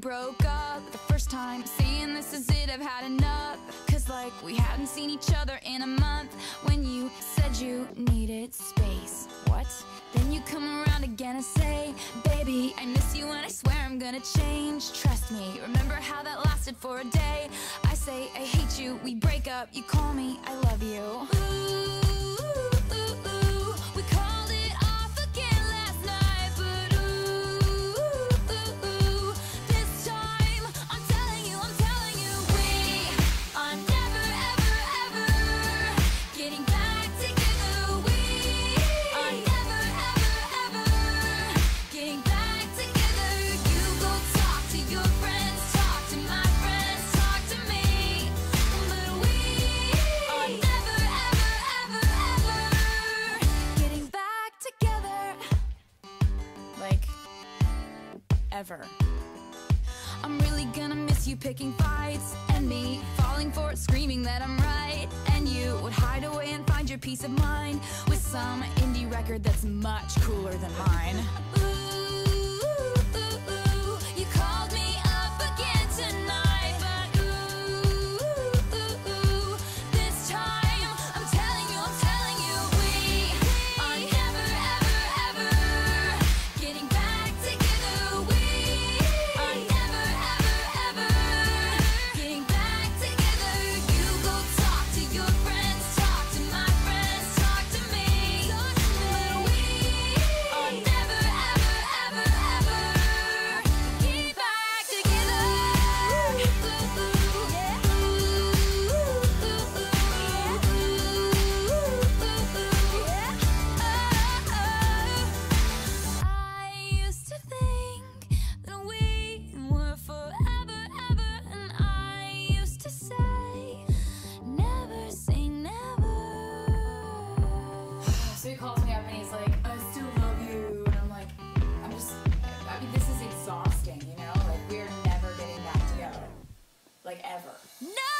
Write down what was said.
broke up the first time. Saying this is it, I've had enough. Cause like we hadn't seen each other in a month. When you said you needed space What? Then you come around again and say Baby, I miss you and I swear I'm gonna change. Trust me, remember how that lasted for a day. I say I hate you, we break up. You call me, I love you Ever I'm really gonna miss you picking fights And me falling for it, screaming that I'm right. And you would hide away and find your peace of mind With some indie record that's much cooler than mine. Ooh, like ever. No!